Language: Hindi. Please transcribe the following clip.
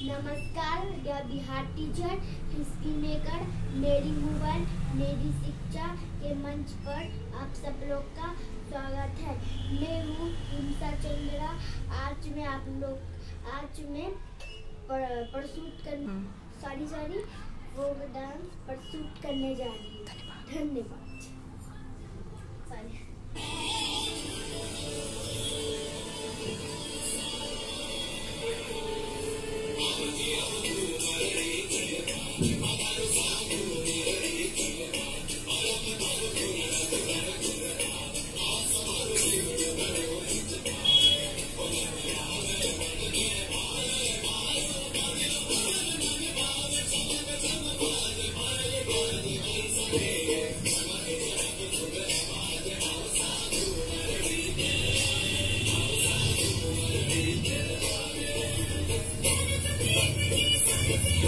नमस्कार यह बिहार टीचर हिस्ट्री मेकर मेरी मोबाइल मेरी शिक्षा के मंच पर आप सब लोग का स्वागत है। मैं हूँ हिंसा चंद्रा। आज मैं आप लोग आज मैं प्रस्तुत कर सॉरी सॉरी वो डांस प्रस्तुत करने जा रही हूँ। धन्यवाद। Peace.